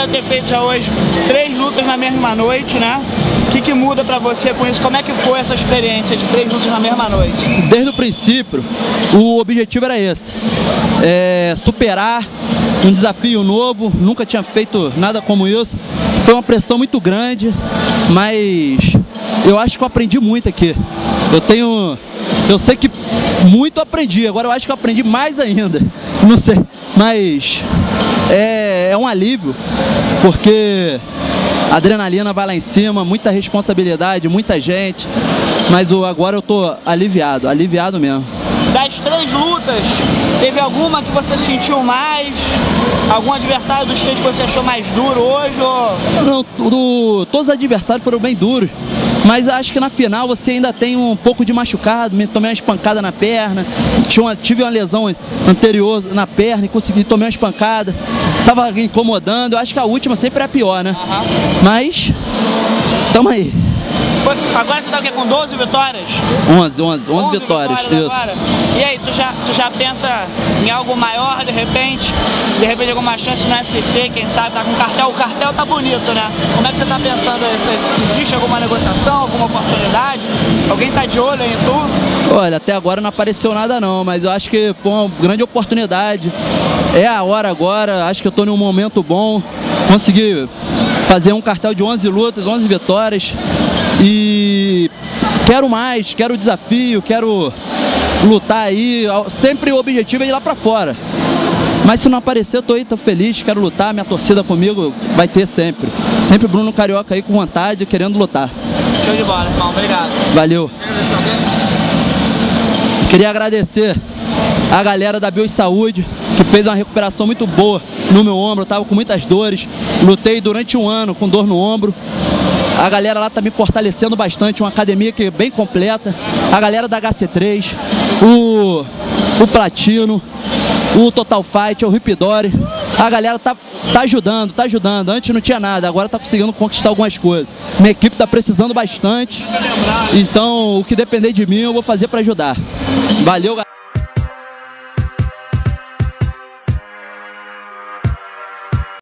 deve ter feito já hoje três lutas na mesma noite, né? O que, que muda pra você com isso? Como é que foi essa experiência de três lutas na mesma noite? Desde o princípio, o objetivo era esse. É superar um desafio novo, nunca tinha feito nada como isso. Foi uma pressão muito grande, mas eu acho que eu aprendi muito aqui. Eu tenho. Eu sei que muito aprendi, agora eu acho que eu aprendi mais ainda. Não sei, mas é, é um alívio, porque a adrenalina vai lá em cima, muita responsabilidade, muita gente, mas o, agora eu tô aliviado, aliviado mesmo. Das três lutas, teve alguma que você sentiu mais? Algum adversário dos três que você achou mais duro hoje? Ou... Não, do, todos os adversários foram bem duros. Mas acho que na final você ainda tem um pouco de machucado, me tomei uma espancada na perna, uma, tive uma lesão anterior na perna e consegui tomar uma espancada. Tava incomodando, acho que a última sempre é a pior, né? Uhum. Mas, tamo aí. Foi, agora você tá o quê? Com 12 vitórias? 11, 11, 11, 11 vitórias. vitórias agora. E aí, tu já, tu já pensa em algo maior de repente? De repente alguma chance no UFC, quem sabe, tá com cartel. O cartel tá bonito, né? Como é que você tá pensando isso? Existe alguma negociação, alguma oportunidade? Alguém tá de olho aí em tu? Olha, até agora não apareceu nada não, mas eu acho que foi uma grande oportunidade. É a hora agora, acho que eu tô num momento bom. Consegui fazer um cartel de 11 lutas, 11 vitórias. E quero mais, quero desafio, quero lutar aí. Sempre o objetivo é ir lá pra fora. Mas se não aparecer, eu tô aí, tô feliz, quero lutar, minha torcida comigo vai ter sempre. Sempre Bruno Carioca aí com vontade, querendo lutar. Show de bola, irmão. Obrigado. Valeu. Queria agradecer a galera da Bio Saúde, que fez uma recuperação muito boa no meu ombro. Eu tava com muitas dores, lutei durante um ano com dor no ombro. A galera lá tá me fortalecendo bastante, uma academia que é bem completa. A galera da HC3, o, o Platino, o Total Fight, o Ripidori. A galera tá, tá ajudando, tá ajudando. Antes não tinha nada, agora tá conseguindo conquistar algumas coisas. Minha equipe tá precisando bastante. Então, o que depender de mim, eu vou fazer para ajudar. Valeu, galera.